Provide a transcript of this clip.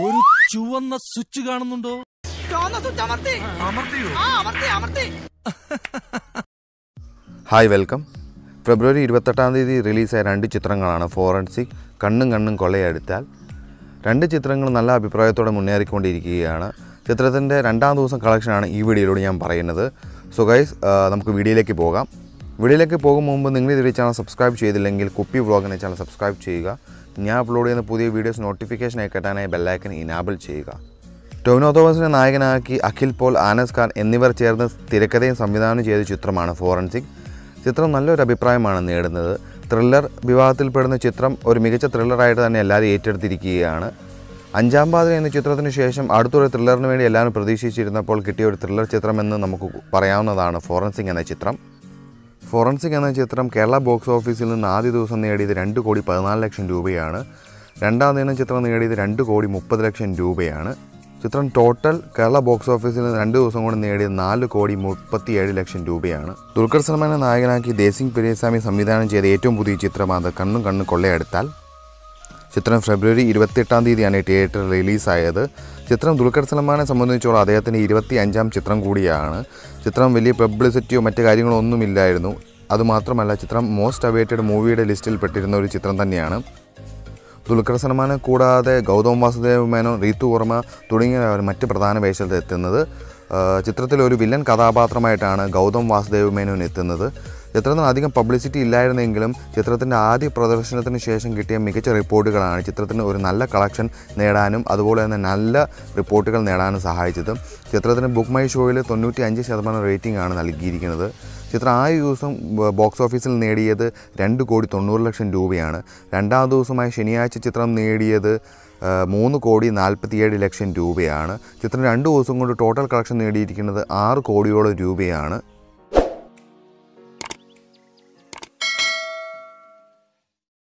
ഒരു ചുവന്ന സ്വിച്ച് കാണുന്നുണ്ടോ? Hi welcome. ഫെബ്രുവരി ഇരുപത്തെട്ടാം തീയതി റിലീസായ രണ്ട് ചിത്രങ്ങളാണ് ഫോറൻസിക് കണ്ണും കണ്ണും കൊള്ളയെടുത്താൽ. രണ്ട് ചിത്രങ്ങൾ നല്ല അഭിപ്രായത്തോടെ മുന്നേറിക്കൊണ്ടിരിക്കുകയാണ്. ചിത്രത്തിന്റെ രണ്ടാം ദിവസം കളക്ഷനാണ് ഈ വീഡിയോയിലൂടെ ഞാൻ പറയുന്നത്. സോ ഗൈസ് നമുക്ക് വീഡിയോയിലേക്ക് പോകാം. വീഡിയോയിലേക്ക് പോകും മുമ്പ് നിങ്ങൾ ഇതുവരെ ചാനൽ സബ്സ്ക്രൈബ് ചെയ്തില്ലെങ്കിൽ കുപ്പി വ്ളോഗ് എന്ന ചാനൽ സബ്സ്ക്രൈബ് ചെയ്യുക. ഞാൻ അപ്ലോഡ് ചെയ്യുന്ന പുതിയ വീഡിയോസ് നോട്ടിഫിക്കേഷനായി കിട്ടാനായി ബെല്ലൈക്കൻ ഇനാബിൾ ചെയ്യുക. ടൊവിനോ തോമസിനെ നായകനാക്കി അഖിൽ പോൾ ആനസ് ഖാൻ എന്നിവർ ചേർന്ന് തിരക്കഥയും സംവിധാനം ചെയ്ത ചിത്രമാണ് ഫോറൻസിക് ചിത്രം നല്ലൊരു അഭിപ്രായമാണ് നേടുന്നത്. ത്രില്ലർ വിഭാഗത്തിൽപ്പെടുന്ന ചിത്രം ഒരു മികച്ച ത്രില്ലറായിട്ട് തന്നെ എല്ലാവരും ഏറ്റെടുത്തിരിക്കുകയാണ്. അഞ്ചാം പാതിര എന്ന ചിത്രത്തിന് ശേഷം അടുത്തൊരു ത്രില്ലറിന് വേണ്ടി എല്ലാവരും പ്രതീക്ഷിച്ചിരുന്നപ്പോൾ കിട്ടിയ ഒരു ത്രില്ലർ ചിത്രമെന്ന് നമുക്ക് പറയാവുന്നതാണ് ഫോറൻസിങ് എന്ന ചിത്രം. ഫോറൻസിക് എന്ന ചിത്രം കേരള ബോക്സ് ഓഫീസിൽ നിന്ന് ആദ്യ ദിവസം നേടിയത് രണ്ട് കോടി പതിനാല് ലക്ഷം രൂപയാണ്. രണ്ടാം ദിനം ചിത്രം നേടിയത് രണ്ട് കോടി മുപ്പത് ലക്ഷം രൂപയാണ്. ചിത്രം ടോട്ടൽ കേരള ബോക്സ് ഓഫീസിൽ നിന്ന് രണ്ട് ദിവസം കൊണ്ട് നേടിയത് നാല് കോടി മുപ്പത്തിയേഴ് ലക്ഷം രൂപയാണ്. ദുൽഖർ സൽമാനെ നായകനാക്കി ദേശിംഗ് പെരിയസ്വാമി സംവിധാനം ചെയ്ത ഏറ്റവും പുതിയ ചിത്രമാണ് കണ്ണും കണ്ണും കൊള്ളയെടുത്താൽ. ചിത്രം ഫെബ്രുവരി ഇരുപത്തിയെട്ടാം തീയതിയാണ് തിയേറ്ററിൽ റിലീസായത് ചിത്രം ദുൽഖർ സൽമാനെ സംബന്ധിച്ചോളം അദ്ദേഹത്തിന്റെ ഇരുപത്തി അഞ്ചാം ചിത്രം കൂടിയാണ്. ചിത്രം വലിയ പബ്ലിസിറ്റിയോ മറ്റു കാര്യങ്ങളോ ഒന്നുമില്ലായിരുന്നു. അതുമാത്രമല്ല ചിത്രം മോസ്റ്റ് അവേറ്റഡ് മൂവിയുടെ ലിസ്റ്റിൽ പെട്ടിരുന്ന ഒരു ചിത്രം തന്നെയാണ്. ദുൽഖർ സൽമാനെ കൂടാതെ ഗൗതം വാസുദേവ് മേനോൻ റീതു വർമ്മ തുടങ്ങിയവർ മറ്റ് പ്രധാന വേഷത്തിൽ എത്തുന്നത്. ചിത്രത്തിൽ ഒരു വില്ലൻ കഥാപാത്രമായിട്ടാണ് ഗൗതം വാസുദേവ് മേനോൻ എത്തുന്നത്. ചിത്രത്തിന് അധികം പബ്ലിസിറ്റി ഇല്ലായിരുന്നെങ്കിലും ചിത്രത്തിന്റെ ആദ്യ പ്രദർശനത്തിന് ശേഷം കിട്ടിയ മികച്ച റിപ്പോർട്ടുകളാണ് ചിത്രത്തിന് ഒരു നല്ല കളക്ഷൻ നേടാനും അതുപോലെ തന്നെ നല്ല റിപ്പോർട്ടുകൾ നേടാനും സഹായിച്ചത്. ചിത്രത്തിന് ബുക്ക് മൈ ഷോയിൽ തൊണ്ണൂറ്റി അഞ്ച് ശതമാനം റേറ്റിംഗ് ആണ് നൽകിയിരിക്കുന്നത്. ചിത്രം ആ ദിവസം ബോക്സ് ഓഫീസിൽ നേടിയത് രണ്ട് കോടി തൊണ്ണൂറ് ലക്ഷം രൂപയാണ്. രണ്ടാം ദിവസമായ ശനിയാഴ്ച ചിത്രം നേടിയത് മൂന്ന് കോടി നാൽപ്പത്തിയേഴ് ലക്ഷം രൂപയാണ്. ചിത്രം രണ്ട് ദിവസം കൊണ്ട് ടോട്ടൽ കളക്ഷൻ നേടിയിരിക്കുന്നത് ആറ് കോടിയോളം രൂപയാണ്.